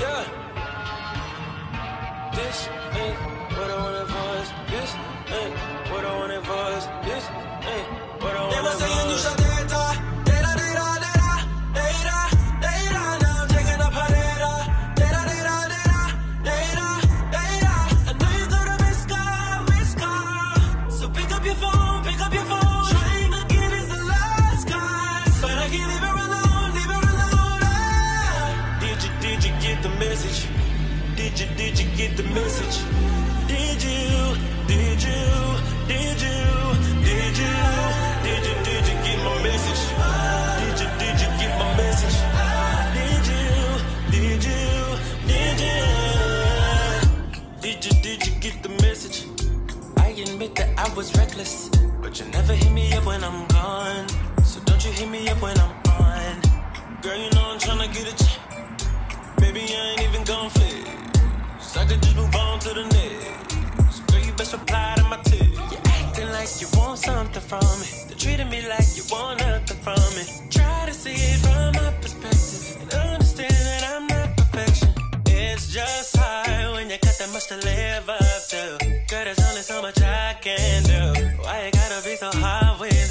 Yeah. This ain't what I wanted for us. This ain't what I wanted for us. Did you did you get the message? Did you, did you, did you, did you, did you, did you get my message? Did you, did you get my message? Did you, did you, did you, did you, did you get the message? I admit that I was reckless, but you never hit me up when I'm gone. So don't you hit me up when I'm confused. I could just move on to the next. Girl, you best reply to my text. You're acting like you want something from me. They're treating me like you want nothing from me. Try to see it from my perspective and understand that I'm not perfection. It's just hard when you got that much to live up to. Girl, there's only so much I can do. Why you gotta be so hard with?